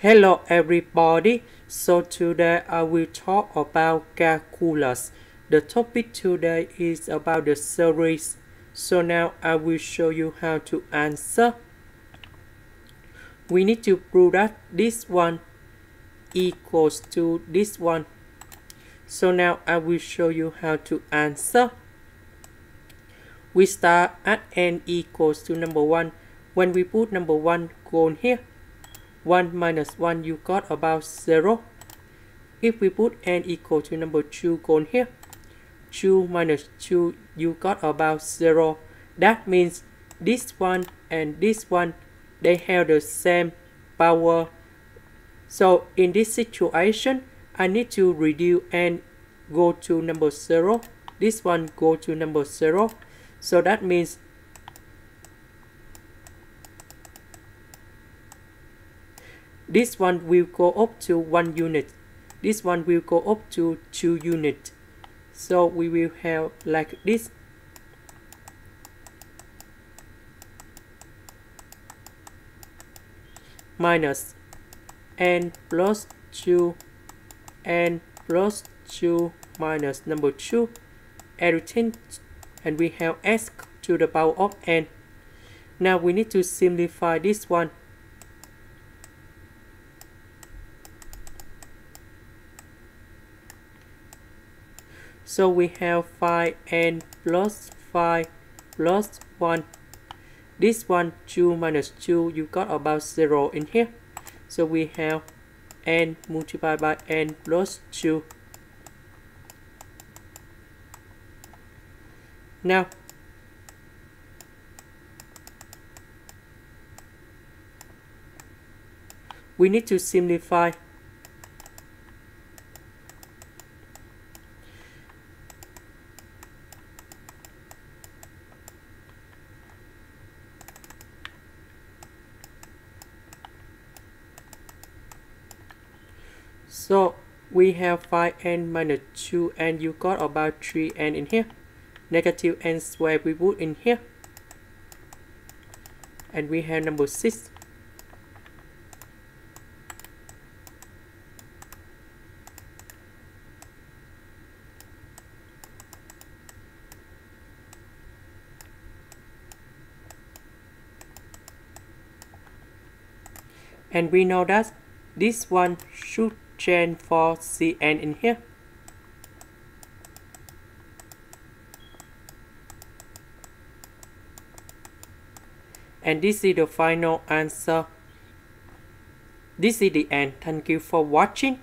Hello everybody. So today uh, I will talk about calculus. The topic today is about the series. So now I will show you how to answer. We need to prove that this one equals to this one. So now I will show you how to answer. We start at n equals to number 1. When we put number 1 go here, 1 minus 1 you got about 0 if we put n equal to number 2 go here 2 minus 2 you got about 0 that means this one and this one they have the same power. So in this situation I need to reduce n go to number 0 this one go to number 0 so that means This one will go up to 1 unit. This one will go up to 2 unit. So we will have like this. Minus n plus 2 n plus 2 minus number 2 everything and we have s to the power of n. Now we need to simplify this one So we have 5n plus 5 plus 1. This one 2 minus 2 you got about 0 in here. So we have n multiplied by n plus 2. Now we need to simplify So we have 5n minus 2 and you got about 3n in here. Negative n squared we put in here. And we have number 6. And we know that this one should chain for Cn in here. And this is the final answer. This is the end. Thank you for watching.